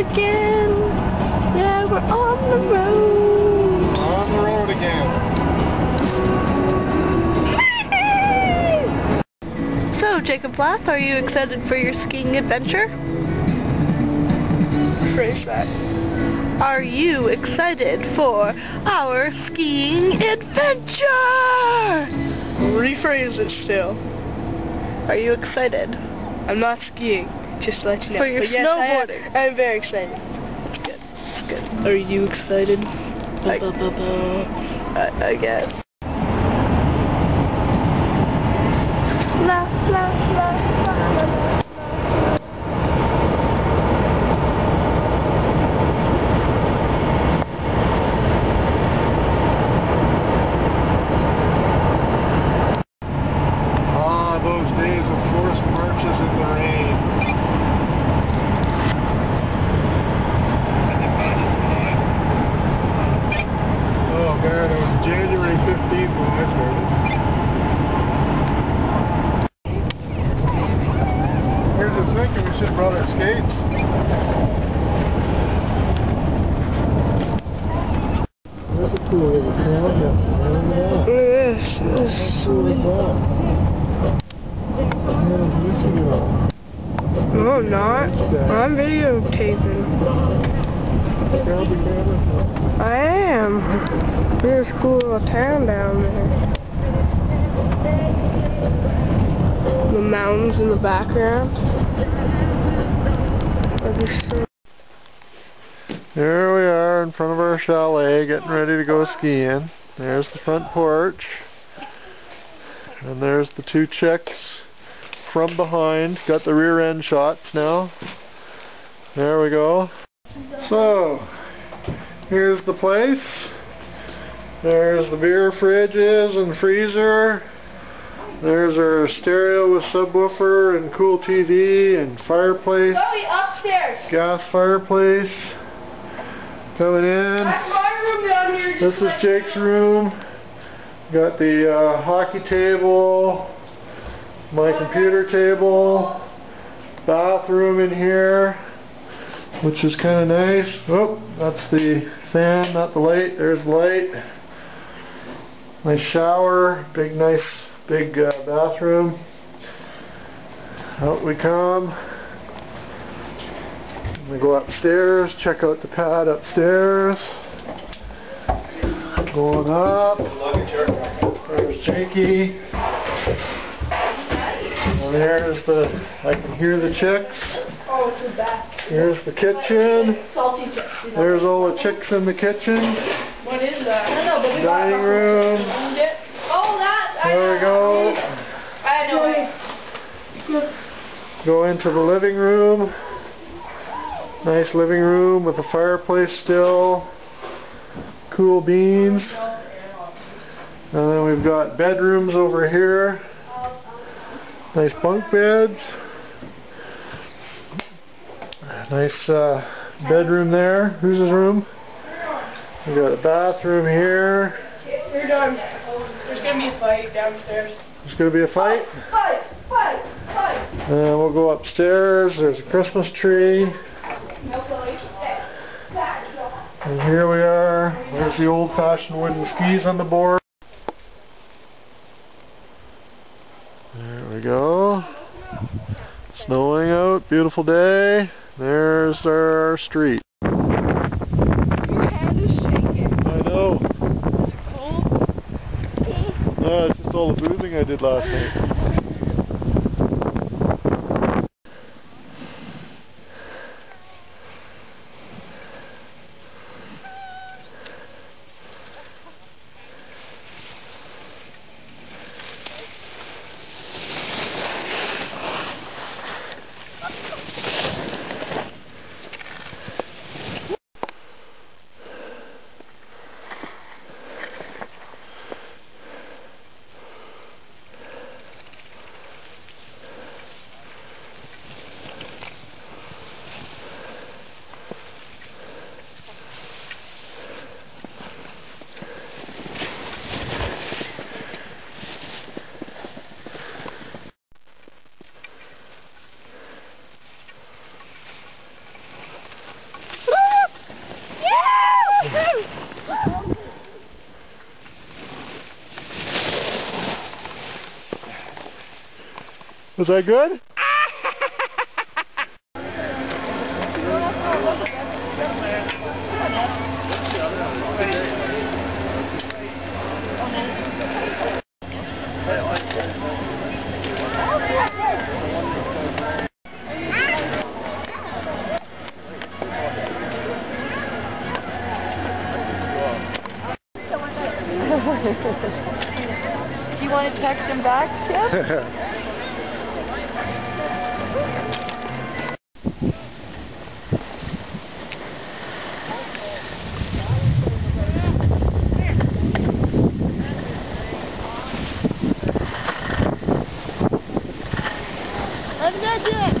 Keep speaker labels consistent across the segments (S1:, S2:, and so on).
S1: again. Yeah, we're on the road.
S2: On the road again.
S1: So, Jacob Lath, are you excited for your skiing adventure?
S3: Phrase that.
S1: Are you excited for our skiing adventure?
S3: Rephrase it still.
S1: Are you excited?
S3: I'm not skiing, just to let you know.
S1: For your
S3: but yes, I am.
S1: snowboarding.
S3: I'm very excited.
S1: Good. Good.
S3: Are you excited?
S1: Like, I, I guess. La, la, la, la, la, la.
S2: Ah, those days of forced marches in the rain. Oh man, it was January 15th when I started. Here's this thinking we should have brought our skates. That's a cool little town, yeah.
S3: Yes, yes.
S2: missing it all.
S3: No, I'm not. I'm videotaping. I am. There's a cool town down there. The mountains in the background.
S2: There we are in front of our chalet getting ready to go skiing. There's the front porch. And there's the two chicks from behind. Got the rear end shots now. There we go. So, here's the place. There's the beer fridges and freezer. There's our stereo with subwoofer and cool TV and fireplace,
S3: upstairs!
S2: gas fireplace. Coming in.
S3: That's my room down here.
S2: This is Jake's room. Got the uh, hockey table, my computer table, bathroom in here, which is kind of nice. Oh, that's the fan, not the light. There's the light. My shower, big nice big uh, bathroom. Out we come. We go upstairs, check out the pad upstairs. Going up. There's Jakey. And there's the, I can hear the chicks.
S3: Oh, it's the back.
S2: Here's the kitchen. There's all the chicks in the kitchen.
S3: What is that? I don't know, but we got
S2: Dining room.
S3: Oh, that!
S2: There we go.
S3: I know.
S2: Go into the living room. Nice living room with a fireplace still. Cool beans. And then we've got bedrooms over here. Nice bunk beds. Nice uh, bedroom there. Who's his room? We got a bathroom here.
S3: You're done. There's gonna be a fight downstairs.
S2: There's going to be a fight.
S3: Fight! Fight! Fight!
S2: And we'll go upstairs. There's a Christmas tree.
S3: No, Chloe. Hey. Back.
S2: And here we are. There's the old-fashioned wooden skis on the board. There we go. Snowing out. Beautiful day. There's our street.
S3: Your hand is shaking.
S2: I know.
S3: Cold.
S2: No, it's just all the boozing I did last night. Was that good?
S4: Do you want to text him back, Tim? Let's go do it.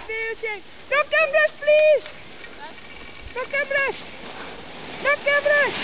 S4: videotaped. No cameras, please. No cameras. No cameras.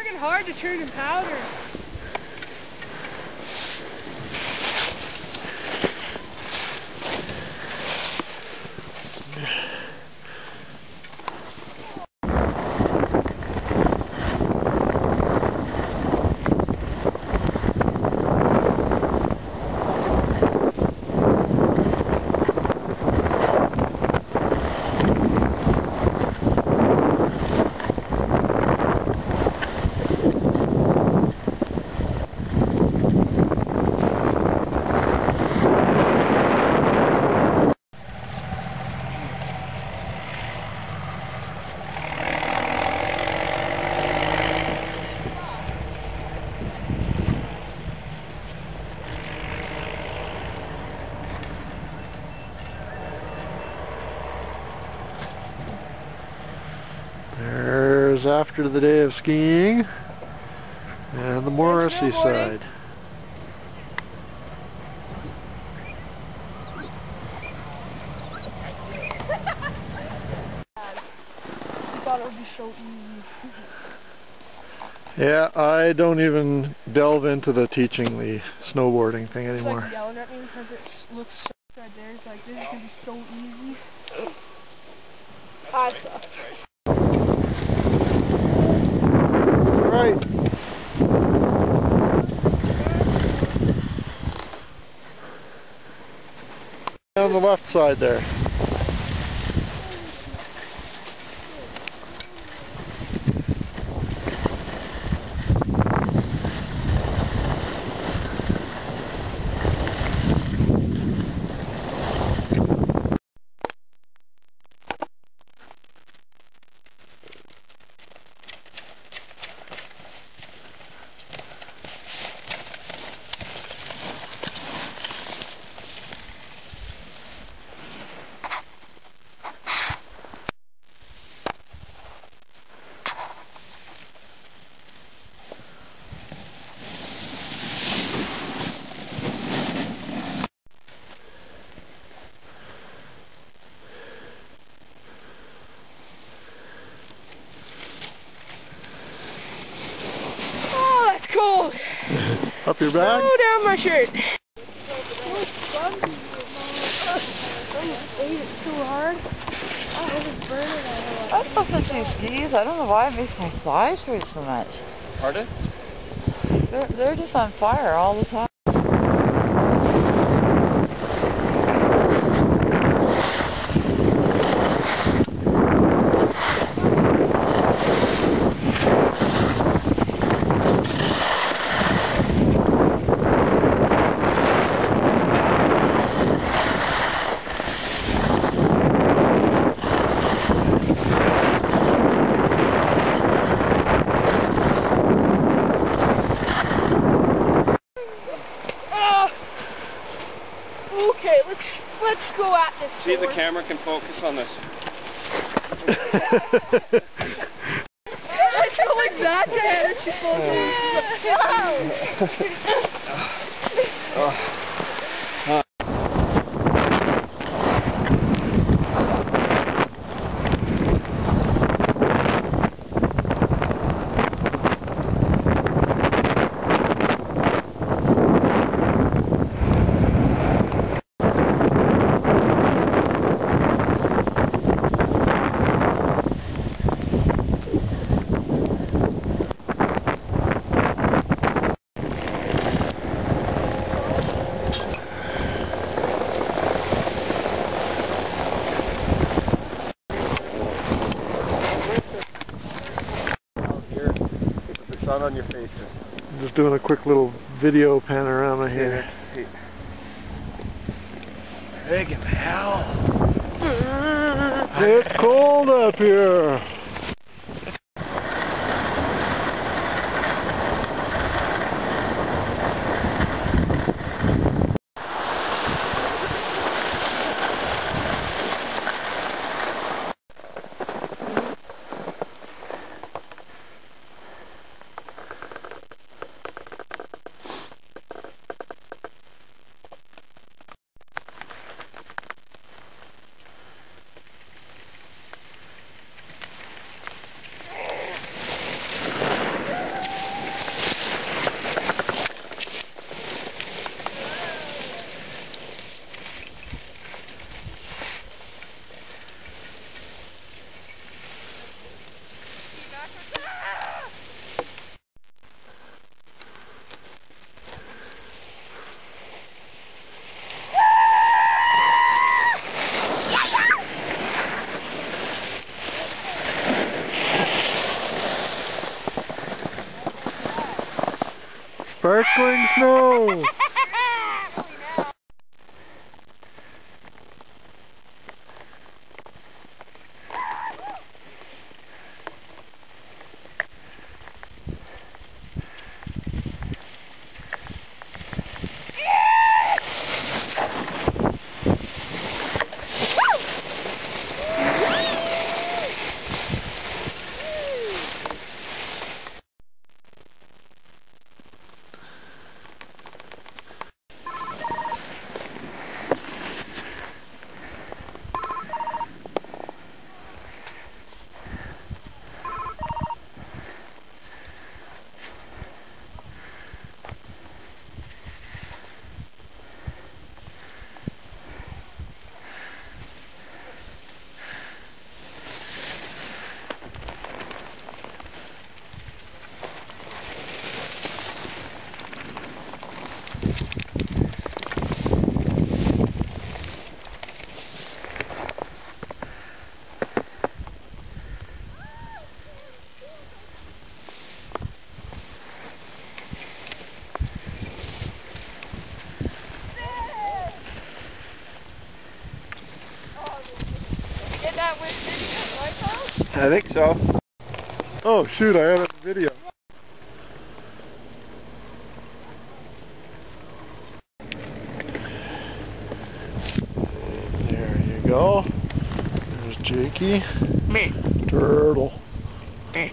S4: Working hard to turn in powder.
S2: After the day of skiing and the Morrissey
S4: snowboarding.
S2: side.
S3: I thought it would be so easy.
S2: Yeah, I don't even delve into the teaching the snowboarding thing
S3: It's
S2: anymore.
S3: like yelling at me because it looks so right there. It's like, this is going to be so easy. I suck.
S2: Right. On the left side there.
S3: Oh, that's cold.
S2: Up your back?
S3: Oh, down my shirt.
S4: I'm supposed to choose these. I don't know why it makes my thighs hurt so much.
S5: Pardon?
S4: They're, they're just on fire all the time.
S1: Okay, let's let's go at this.
S5: See if the camera can focus on this. let's go like that to Hannah.
S2: She focuses. Doing a quick little video panorama here.
S5: Big hell.
S2: It's cold up here. Sparkling snow.
S1: Get that with video, right, Paul?
S5: I think so.
S2: Oh shoot, I have it in video. There you go. There's Jakey.
S1: Me.
S2: Turtle.
S1: This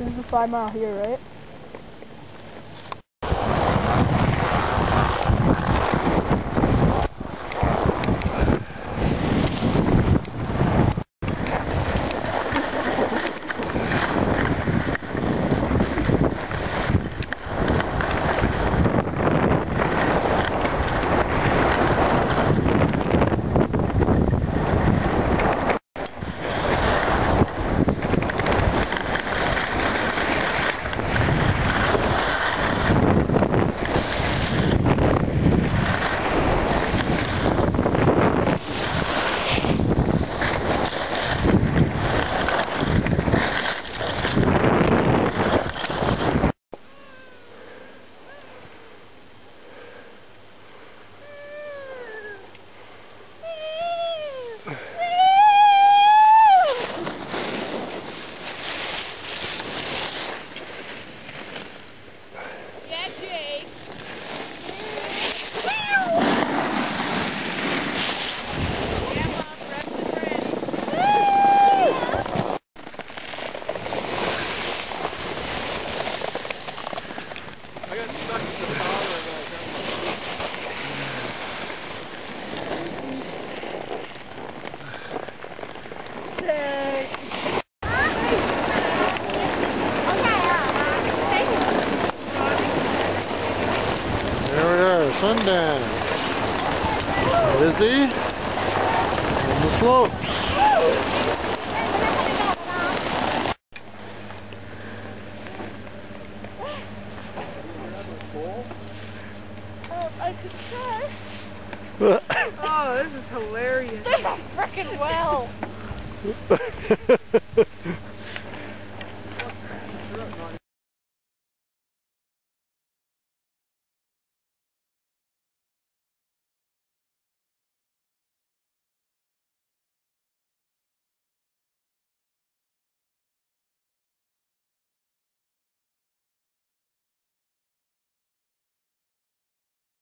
S1: is the five mile here, right?
S6: I
S2: got I could try.
S3: Oh, this is hilarious.
S2: There's a freaking well.